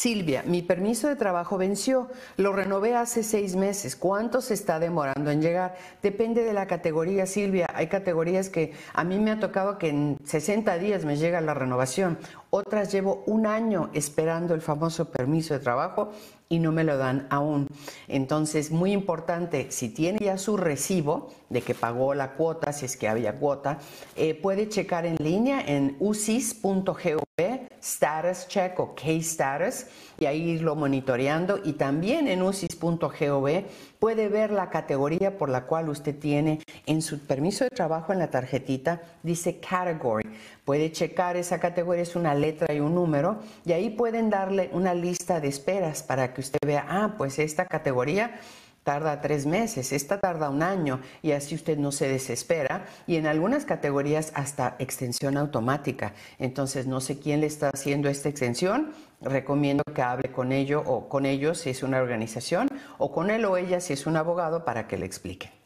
Silvia, mi permiso de trabajo venció. Lo renové hace seis meses. ¿Cuánto se está demorando en llegar? Depende de la categoría, Silvia. Hay categorías que a mí me ha tocado que en 60 días me llega la renovación. Otras llevo un año esperando el famoso permiso de trabajo y no me lo dan aún. Entonces, muy importante, si tiene ya su recibo de que pagó la cuota, si es que había cuota, eh, puede checar en línea en usis.gov status check o case status y ahí irlo monitoreando. Y también en usis.gov puede ver la categoría por la cual usted tiene en su permiso de trabajo en la tarjetita dice category. Puede checar esa categoría es una letra y un número y ahí pueden darle una lista de esperas para que usted vea ah pues esta categoría tarda tres meses, esta tarda un año y así usted no se desespera y en algunas categorías hasta extensión automática. Entonces no sé quién le está haciendo esta extensión, recomiendo que hable con ello o con ellos si es una organización o con él o ella si es un abogado para que le explique.